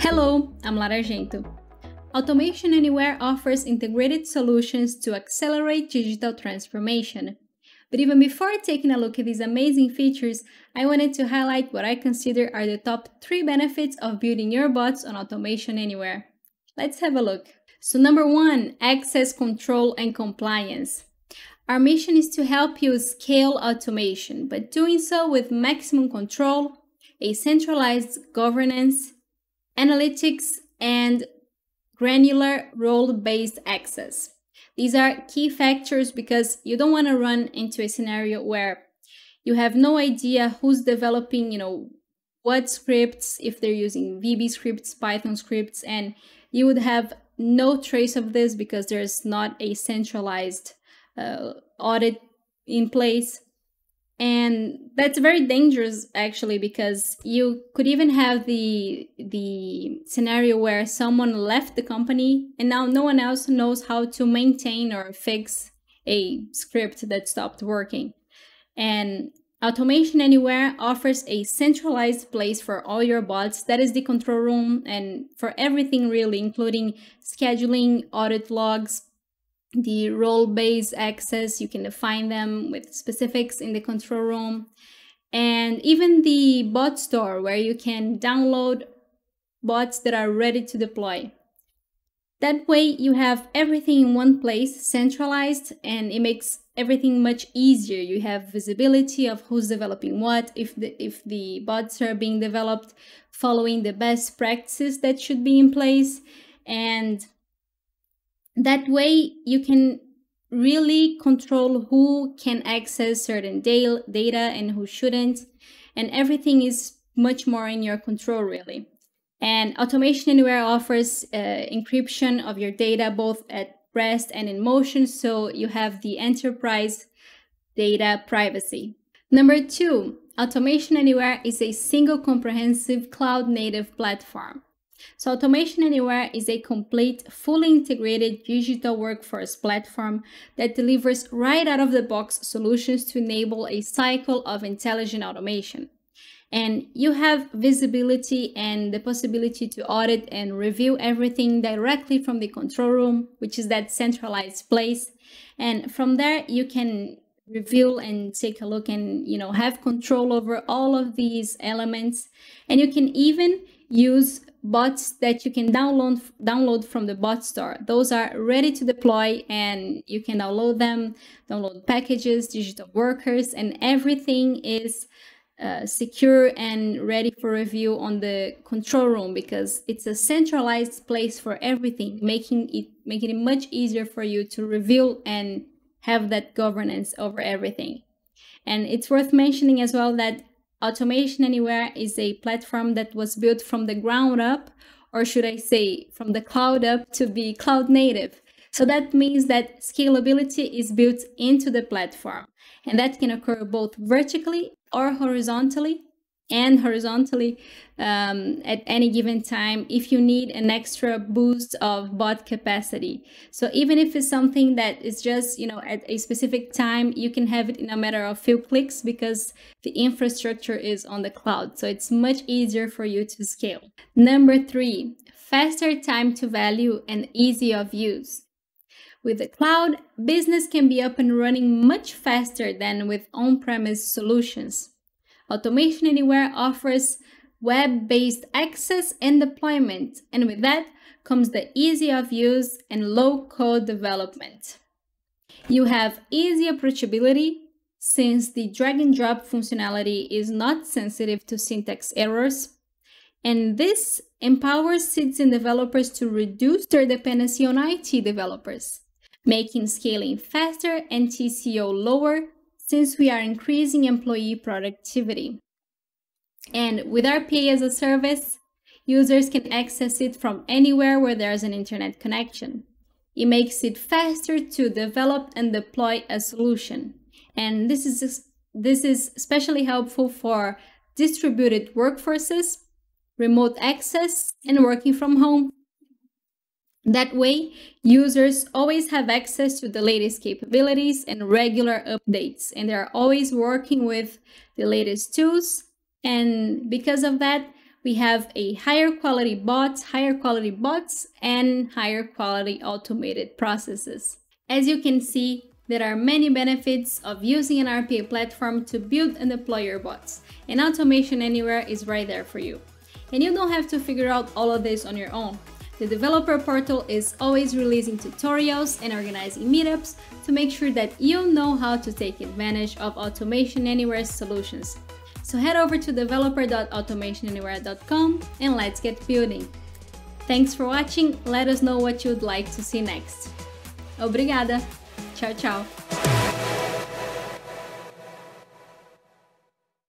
Hello, I'm Lara Argento. Automation Anywhere offers integrated solutions to accelerate digital transformation. But even before taking a look at these amazing features, I wanted to highlight what I consider are the top three benefits of building your bots on Automation Anywhere. Let's have a look. So number one, access control and compliance. Our mission is to help you scale automation, but doing so with maximum control, a centralized governance, analytics, and granular role-based access. These are key factors because you don't want to run into a scenario where you have no idea who's developing, you know, what scripts, if they're using VB scripts, Python scripts, and you would have no trace of this because there's not a centralized uh, audit in place. And that's very dangerous actually because you could even have the the scenario where someone left the company and now no one else knows how to maintain or fix a script that stopped working. And Automation Anywhere offers a centralized place for all your bots. That is the control room and for everything really, including scheduling, audit logs, the role-based access. You can define them with specifics in the control room. And even the bot store where you can download bots that are ready to deploy. That way you have everything in one place, centralized, and it makes everything much easier. You have visibility of who's developing what, if the, if the bots are being developed following the best practices that should be in place. And that way you can really control who can access certain data and who shouldn't. And everything is much more in your control, really. And Automation Anywhere offers uh, encryption of your data both at rest and in motion, so you have the enterprise data privacy. Number two, Automation Anywhere is a single comprehensive cloud native platform. So Automation Anywhere is a complete, fully integrated digital workforce platform that delivers right out of the box solutions to enable a cycle of intelligent automation and you have visibility and the possibility to audit and review everything directly from the control room, which is that centralized place. And from there, you can review and take a look and you know have control over all of these elements and you can even use bots that you can download download from the bot store those are ready to deploy and you can download them download packages digital workers and everything is uh, secure and ready for review on the control room because it's a centralized place for everything, making it making it much easier for you to review and have that governance over everything. And it's worth mentioning as well that Automation Anywhere is a platform that was built from the ground up, or should I say, from the cloud up to be cloud native. So that means that scalability is built into the platform, and that can occur both vertically or horizontally and horizontally um, at any given time if you need an extra boost of bot capacity. So even if it's something that is just, you know, at a specific time, you can have it in a matter of few clicks because the infrastructure is on the cloud. So it's much easier for you to scale. Number three, faster time to value and easy of use. With the cloud, business can be up and running much faster than with on-premise solutions. Automation Anywhere offers web-based access and deployment, and with that comes the easy of use and low-code development. You have easy approachability since the drag and drop functionality is not sensitive to syntax errors, and this empowers citizen developers to reduce their dependency on IT developers making scaling faster and TCO lower since we are increasing employee productivity. And with RPA as a service, users can access it from anywhere where there's an internet connection. It makes it faster to develop and deploy a solution. And this is, this is especially helpful for distributed workforces, remote access, and working from home that way, users always have access to the latest capabilities and regular updates, and they're always working with the latest tools And because of that, we have a higher quality bots, higher quality bots, and higher quality automated processes. As you can see, there are many benefits of using an RPA platform to build and deploy your bots, and Automation Anywhere is right there for you. And you don't have to figure out all of this on your own. The developer portal is always releasing tutorials and organizing meetups to make sure that you know how to take advantage of Automation Anywhere solutions. So head over to developer.automationanywhere.com and let's get building. Thanks for watching, let us know what you'd like to see next. Obrigada! Tchau, tchau!